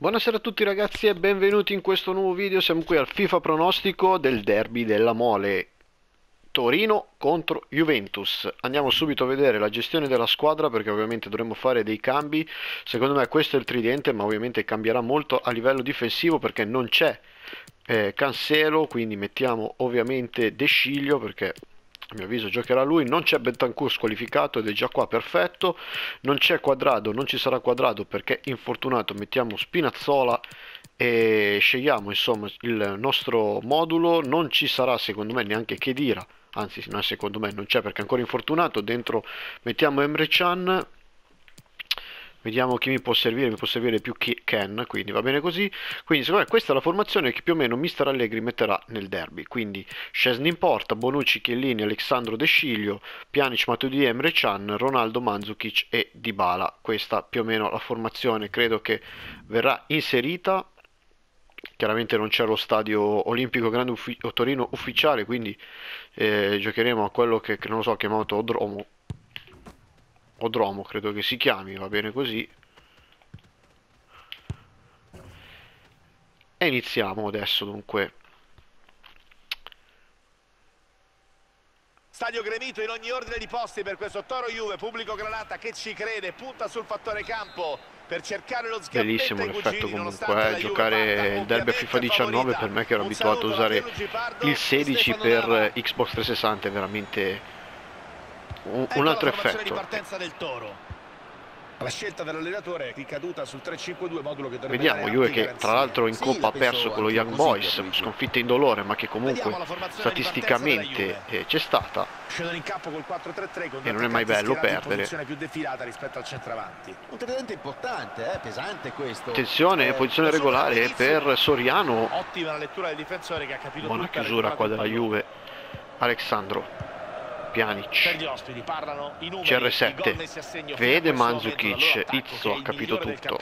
Buonasera a tutti ragazzi e benvenuti in questo nuovo video, siamo qui al FIFA pronostico del derby della Mole Torino contro Juventus. Andiamo subito a vedere la gestione della squadra perché ovviamente dovremo fare dei cambi. Secondo me questo è il tridente ma ovviamente cambierà molto a livello difensivo perché non c'è eh, Cancelo Quindi mettiamo ovviamente De Sciglio perché a mio avviso giocherà lui, non c'è Bentancur squalificato ed è già qua perfetto, non c'è Quadrado, non ci sarà Quadrado perché infortunato, mettiamo Spinazzola e scegliamo insomma il nostro modulo, non ci sarà secondo me neanche Chedira, anzi no, secondo me non c'è perché è ancora infortunato, dentro mettiamo Emre Chan vediamo chi mi può servire, mi può servire più Ken, quindi va bene così. Quindi secondo me questa è la formazione che più o meno Mister Allegri metterà nel derby. Quindi Scesni in porta, Bonucci, Chiellini, Alessandro De Sciglio, Pjanic, Matuidi, Emre Can, Ronaldo, Mandzukic e Dybala. Questa più o meno la formazione credo che verrà inserita. Chiaramente non c'è lo stadio olimpico Grande Uffi Torino ufficiale, quindi eh, giocheremo a quello che, che non lo so, chiamato Odromo Odromo credo che si chiami, va bene così. E iniziamo adesso dunque. Stadio gremito in ogni ordine di posti per questo Toro Juve, pubblico Granata che ci crede, punta sul fattore campo per cercare lo sgambetto Bellissimo l'effetto comunque, eh, giocare il derby a FIFA 19 per me che ero abituato a usare il 16 per Xbox 360 è veramente un, un altro effetto. La scelta dell'allenatore è ricaduta sul 3-5-2 modulo che Vediamo Juve che tra l'altro in Coppa ha perso con lo Young Boys, sconfitta in dolore ma che comunque statisticamente eh, c'è stata e non è mai bello perdere. più defilata rispetto al centravanti. Un tridente importante, eh, pesante questo. Attenzione, eh, posizione regolare per Soriano. Ottima la lettura del difensore che ha capito Buona chiusura qua della Juve. Alexandro. Pjanic. CR7 vede Mandzukic Izzo ha capito tutto.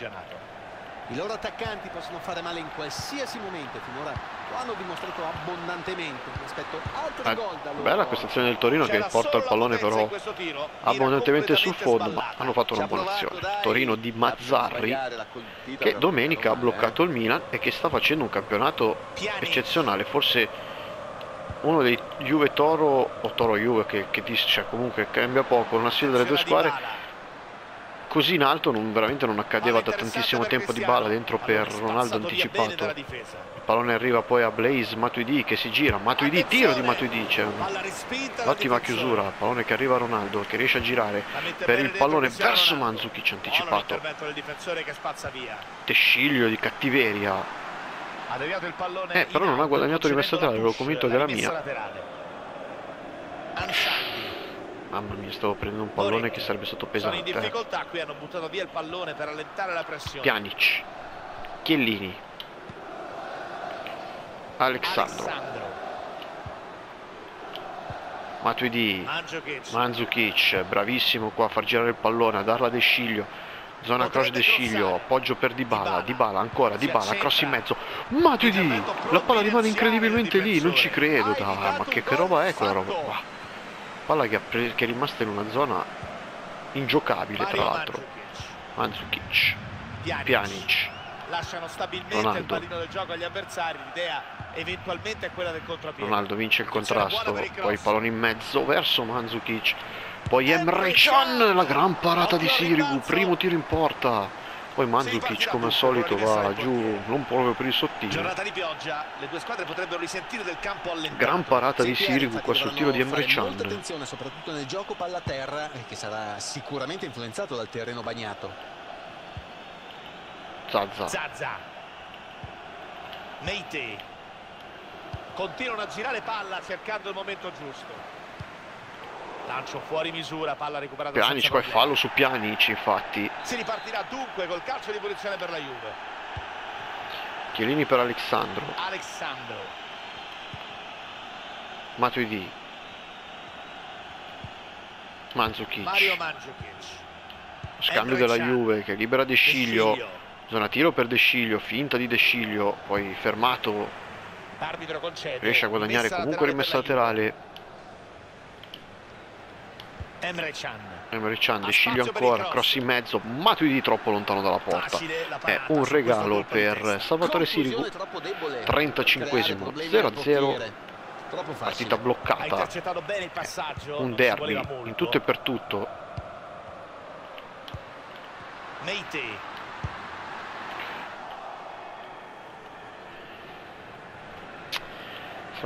i loro attaccanti possono fare male in qualsiasi momento finora lo hanno dimostrato abbondantemente rispetto altri eh, gol da loro bella questa azione del Torino che porta il pallone però abbondantemente sul fondo ma hanno fatto una buona azione Torino di Mazzarri che domenica ha bloccato il Milan e che sta facendo un campionato eccezionale forse uno dei Juve Toro o Toro Juve che, che dice, cioè, comunque cambia poco una sfida delle due squadre così in alto non, veramente non accadeva da tantissimo tempo di balla dentro per Ronaldo anticipato. il pallone arriva poi a Blaze Matuidi che si gira Matuidi tiro di Matuidi c'è un'ottima chiusura pallone che arriva a Ronaldo che riesce a girare per il pallone verso Manzukic anticipato. Tesciglio di cattiveria ha deviato il pallone eh, però non ha guadagnato rimessa laterale, ero convinto che era mia. Mamma mia, stavo prendendo un pallone che sarebbe stato pesante. Sono in difficoltà, qui hanno buttato via il pallone per allentare la pressione. Pjanic, Chiellini, Alexandro, Alexandro. Matuidi, Mandzukic, bravissimo qua a far girare il pallone, a darla a De Sciglio Zona cross de Sciglio, appoggio per Dybala, Dybala ancora, Dybala, cross in mezzo. Matuidi! La palla rimane incredibilmente lì, non ci credo, dai, ma che, che roba è quella roba qua? Palla che, che è rimasta in una zona ingiocabile, tra l'altro. Mandzukic, Pjanic, lasciano stabilmente Ronaldo. il pallino del gioco agli avversari, l'idea eventualmente è quella del contropiede. Ronaldo vince il contrasto, poi pallone in mezzo verso Mandzukic poi Emre Can, la gran parata di Sirigu, primo tiro in porta. Poi Mandzukic come al solito va giù non proprio per il sottile. Gran parata di Sirigu qua sul tiro di Emre Can. Molta attenzione soprattutto nel gioco palla terra che sarà sicuramente influenzato dal terreno bagnato. Zazza. Zazza. Meite. Continuano a girare palla cercando il momento giusto. Lancio fuori misura, palla recuperata. Pjanic, poi fallo su Pjanic, infatti. Si ripartirà dunque col calcio di punizione per la Juve. Chiellini per Alessandro. Alessandro. Matuidi. Mandzukic. Mario Mandzukic. Scambio della Juve che libera De Sciglio. De Sciglio. Zona tiro per De Sciglio, finta di De Sciglio, poi fermato. Riesce a guadagnare comunque rimessa laterale. Emre Can. Emre Can, De Sciglio ancora, cross. in mezzo, Matuidi troppo lontano dalla porta. È un regalo per Salvatore Sirigu, 35esimo, 0-0, partita bloccata, un derby in tutto e per tutto. Meite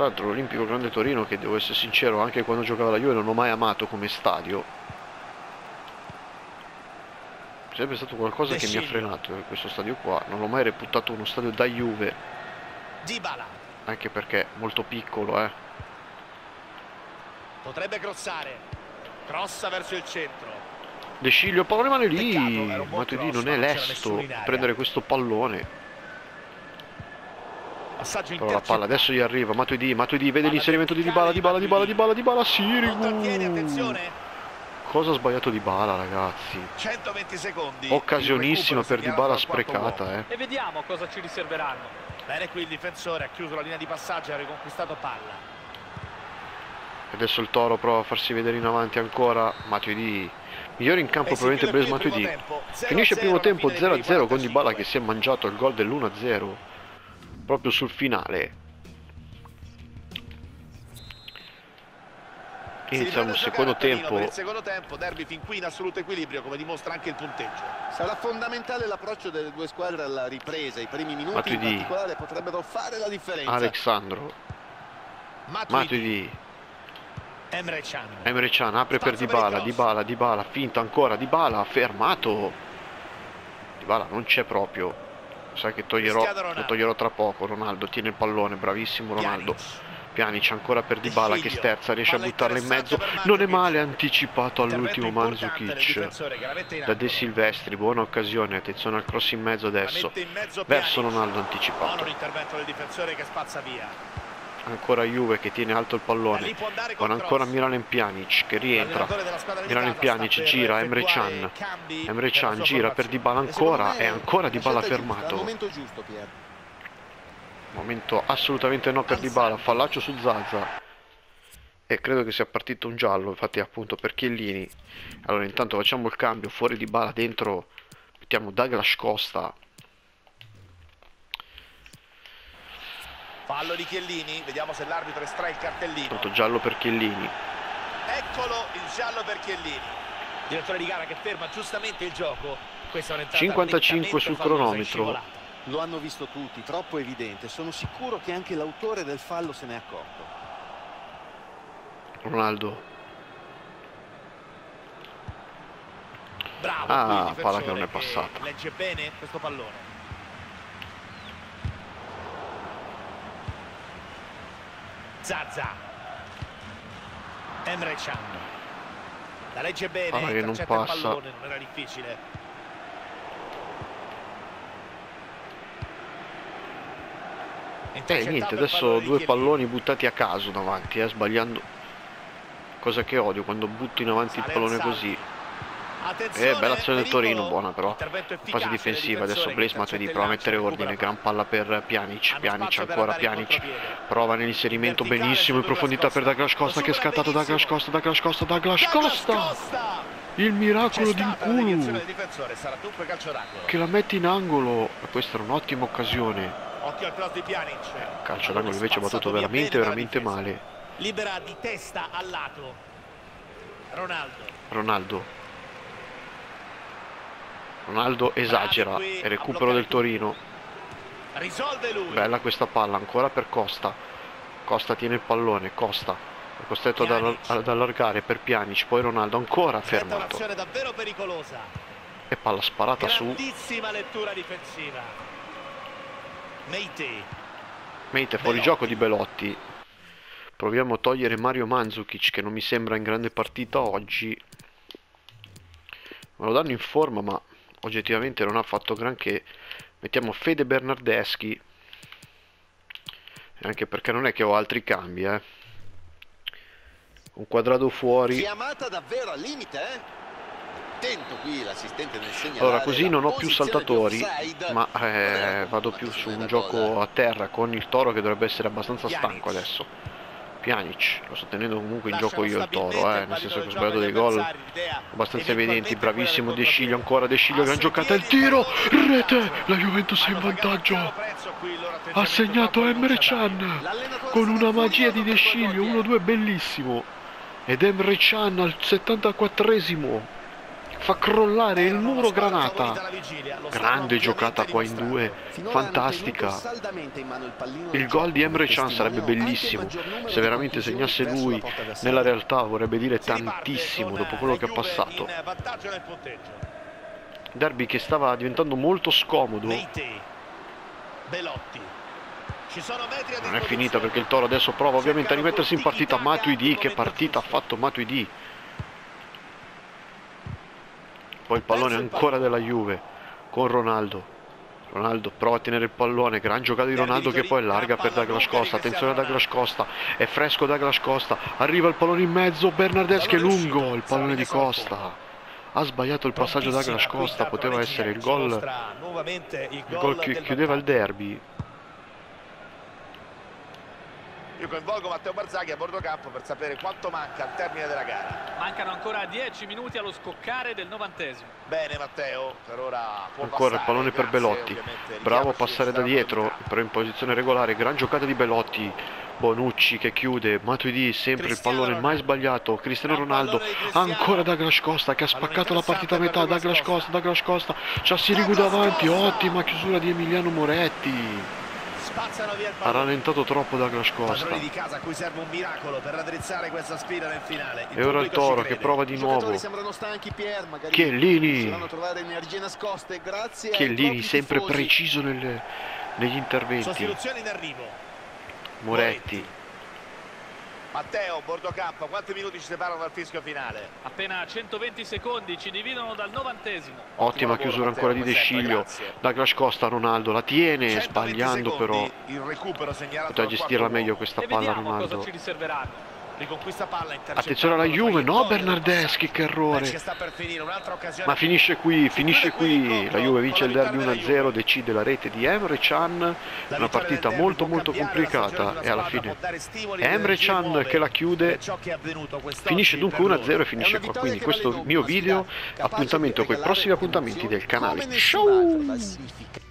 Tra l'altro l'Olimpico Grande Torino, che devo essere sincero, anche quando giocava la Juve non ho mai amato come stadio. Sempre stato qualcosa che mi ha frenato eh, questo stadio qua. Non l'ho mai reputato uno stadio da Juve. Anche perché molto piccolo, eh. Potrebbe crossare. Crossa verso il centro. De Sciglio, pallone male lì. Matuidi non è lesto prendere questo pallone. Passaggio Però la palla adesso gli arriva, Matuidi, Matuidi vede l'inserimento di Dybala, Dybala, Dybala, Dybala, Dybala, Sirigu. Cosa ha sbagliato Dybala, ragazzi? 120 secondi. Occasionissima per Dybala sprecata, eh. E vediamo cosa ci riserveranno. Bene qui il difensore ha chiuso la linea di passaggio e ha riconquistato palla. Adesso il Toro prova a farsi vedere in avanti ancora, Matuidi migliore in campo probabilmente Blaise Matuidi. Finisce il primo tempo 0-0 con Dybala che si è mangiato il gol dell'1-0 proprio sul finale. Iniziamo il secondo tempo. il secondo tempo derby fin qui in assoluto equilibrio come dimostra anche il punteggio. Sarà fondamentale l'approccio delle due squadre alla ripresa i primi minuti Matuidi. in particolare potrebbero fare la differenza. Alexandro. Matuidi. Emre Can. Emre Can apre per Dybala Dybala Dybala finta ancora Dybala fermato. Dybala non c'è proprio sai che toglierò, lo toglierò tra poco. Ronaldo tiene il pallone bravissimo Ronaldo. Pjanic ancora per Dybala che sterza riesce a buttarla in mezzo. non è male anticipato all'ultimo Mandzukic da De Silvestri buona occasione. Attenzione al cross in mezzo adesso. verso Ronaldo anticipato ancora Juve che tiene alto il pallone con ancora Miralem Pjanic che rientra. Miralem Pjanic gira Emre Can. Emre Can gira per Dybala ancora e ancora Dybala fermato. momento assolutamente no per Dybala fallaccio su Zaza. E credo che sia partito un giallo infatti appunto per Chiellini. Allora intanto facciamo il cambio fuori Dybala dentro mettiamo Douglas Costa Fallo di Chiellini, vediamo se l'arbitro estrae il cartellino. Tanto giallo per Chiellini. Eccolo il giallo per Chiellini. Direttore di gara che ferma giustamente il gioco. Questa è 55 sul cronometro. Lo hanno visto tutti, troppo evidente. Sono sicuro che anche l'autore del fallo se n'è accorto. Ronaldo. Bravo, ah, palla che non è passata. Legge bene questo pallone. Zazza Emre Can. La legge bene ah, che non passa. pallone, non era difficile. Eh niente adesso due palloni buttati a caso davanti eh, sbagliando. Cosa che odio quando butto in avanti il pallone così eh, bella azione del Torino, buona però. Fase difensiva, adesso Blaise Matuidi prova a mettere ordine, gran palla per Pjanic, Pjanic ancora Pjanic, prova nell'inserimento benissimo in profondità per Douglas Costa che è scattato Douglas Costa, Douglas Costa, Douglas Costa! Il miracolo di Nkulu che la mette in angolo questa era un'ottima occasione. Di. Calcio d'angolo invece ha battuto veramente veramente male. Libera di testa al lato. Ronaldo. Ronaldo Ronaldo esagera e recupero del Torino. Bella questa palla ancora per Costa. Costa tiene il pallone Costa è costretto ad, ad allargare per Pjanic poi Ronaldo ancora fermato e palla sparata su. Lettura difensiva. Meite. Fuori gioco di Belotti. Proviamo a togliere Mario Mandzukic che non mi sembra in grande partita oggi. Me lo danno in forma ma oggettivamente non ha fatto granché. Mettiamo Fede Bernardeschi. Anche perché non è che ho altri cambi eh. un quadrato fuori. Chiamata davvero al limite eh? allora così non ho più saltatori ma eh, vado più su un gioco a terra con il toro che dovrebbe essere abbastanza stanco adesso Pjanic, lo sto tenendo comunque in gioco io il Toro, eh, nel senso che ho sbagliato dei gol abbastanza evidenti, bravissimo De Sciglio ancora, De Sciglio, gran giocata, il tiro, rete, la Juventus è in vantaggio, ha segnato Emre Can con una magia di De Sciglio, 1-2 bellissimo, ed Emre Can al 74esimo fa crollare il muro granata. Grande giocata qua in due fantastica. Il gol di Emre Can sarebbe bellissimo. Se veramente segnasse lui nella realtà vorrebbe dire tantissimo dopo quello che ha passato. Derby che stava diventando molto scomodo. Non è finita perché il Toro adesso prova ovviamente a rimettersi in partita. Matuidi che partita ha fatto Matuidi poi il pallone ancora della Juve con Ronaldo. Ronaldo prova a tenere il pallone, gran giocata di Ronaldo che poi allarga per Douglas Costa, attenzione a Douglas Costa, è fresco Douglas Costa, arriva il pallone in mezzo, Bernardeschi è lungo, il pallone di Costa, ha sbagliato il passaggio Douglas Costa, poteva essere il gol, il gol che chiudeva il derby, io coinvolgo Matteo Barzaghi a bordo campo per sapere quanto manca al termine della gara. Mancano ancora 10 minuti allo scoccare del novantesimo. Bene Matteo, per ora può Ancora passare, il pallone per grazie, Belotti. ovviamente, Bravo a passare da dietro, però in posizione regolare. Gran giocata di Belotti. Bonucci che chiude, Matuidi sempre il pallone mai sbagliato, Cristiano Ronaldo, ancora Douglas Costa che ha spaccato la partita a metà, Douglas Costa, Douglas Costa, c'ha Sirigu davanti, ottima chiusura di Emiliano Moretti, Spazzano via il ha pallone. rallentato troppo Douglas Costa. Padroni di casa a cui serve un miracolo per raddrizzare questa sfida nel finale. E ora il Toro che prova di nuovo, stanchi Pier, magari Chiellini. Chiellini sempre preciso nelle- negli interventi, Sostituzioni in arrivo. Moretti, Matteo, bordo campo, quanti minuti ci separano dal fischio finale? Appena 120 secondi ci dividono dal novantesimo. ottima lavoro, chiusura Matteo, ancora di De Sciglio, grazie. Douglas Costa, Ronaldo la tiene, 120 sbagliando secondi, però il recupero segnalato poteva dal gestirla meglio questa palla vediamo cosa Ronaldo. ci riserveranno. Riconquista palla Attenzione alla Juve, no Bernardeschi, che errore. Ma finisce qui, finisce qui. La Juve vince il derby 1-0, decide la rete di Emre Can, una partita molto molto complicata e alla fine Emre Can che la chiude, finisce dunque 1-0 e finisce qua. Quindi questo mio video, appuntamento con i prossimi appuntamenti del canale. Ciao!